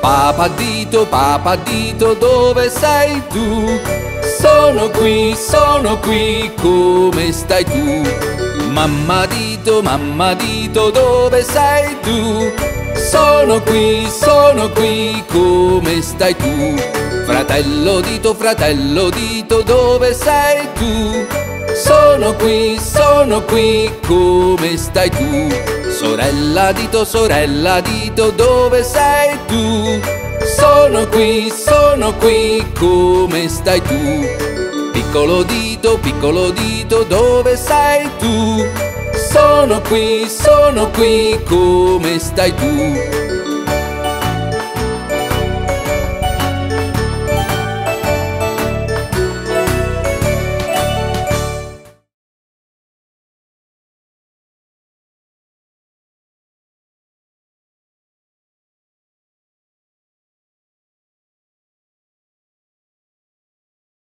Papà dito, papà dito, dove sei tu? Sono qui, sono qui, come stai tu? Mamma dito, mamma dito, dove sei tu? Sono qui, sono qui, come stai tu? Fratello dito, fratello dito, dove sei tu? Sono qui, sono qui, come stai tu? Sorella dito, sorella dito, dove sei tu? Sono qui, sono qui, come stai tu? Piccolo dito, piccolo dito, dove sei tu? Sono qui, sono qui, come stai tu?